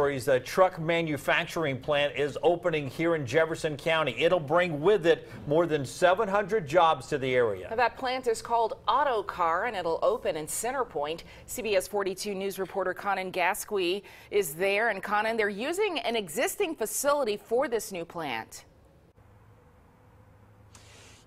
The truck manufacturing plant is opening here in Jefferson County. It'll bring with it more than 700 jobs to the area. That plant is called Autocar and it'll open in Center Point. CBS 42 News reporter Conan Gasque is there. And Conan, they're using an existing facility for this new plant.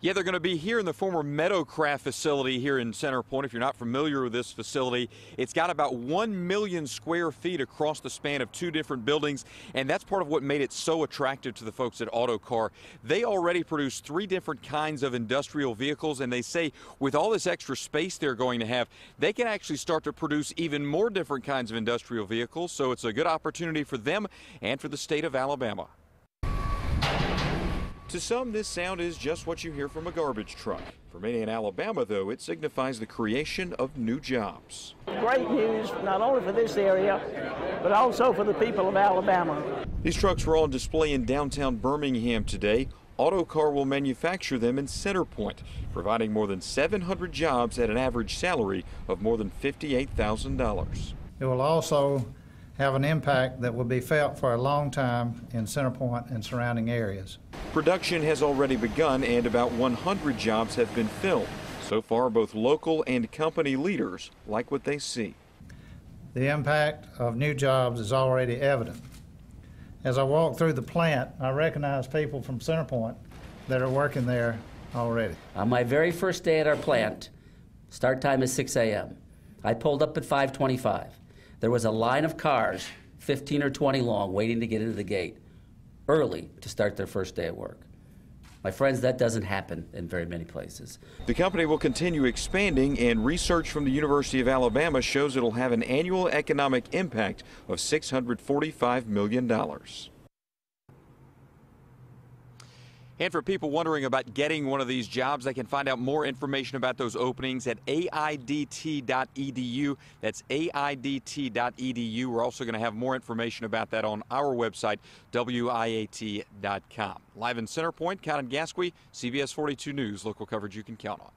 Yeah, they're going to be here in the former Meadowcraft facility here in Center Point. If you're not familiar with this facility, it's got about 1 million square feet across the span of two different buildings, and that's part of what made it so attractive to the folks at Autocar. They already produce three different kinds of industrial vehicles, and they say with all this extra space they're going to have, they can actually start to produce even more different kinds of industrial vehicles, so it's a good opportunity for them and for the state of Alabama. To some, this sound is just what you hear from a garbage truck. For many in Alabama, though, it signifies the creation of new jobs. Great news, not only for this area, but also for the people of Alabama. These trucks were on display in downtown Birmingham today. Autocar will manufacture them in Center Point, providing more than 700 jobs at an average salary of more than $58,000. It will also have an impact that will be felt for a long time in Center Point and surrounding areas. Production has already begun and about 100 jobs have been filled. So far, both local and company leaders like what they see. The impact of new jobs is already evident. As I walk through the plant, I recognize people from Center Point that are working there already. On my very first day at our plant, start time is 6 a.m. I pulled up at 525. There was a line of cars, 15 or 20 long, waiting to get into the gate early to start their first day at work. My friends, that doesn't happen in very many places. The company will continue expanding, and research from the University of Alabama shows it'll have an annual economic impact of $645 million. And for people wondering about getting one of these jobs, they can find out more information about those openings at aidt.edu. That's aidt.edu. We're also going to have more information about that on our website, wiat.com. Live in Center Point, Conan Gasque, CBS 42 News, local coverage you can count on.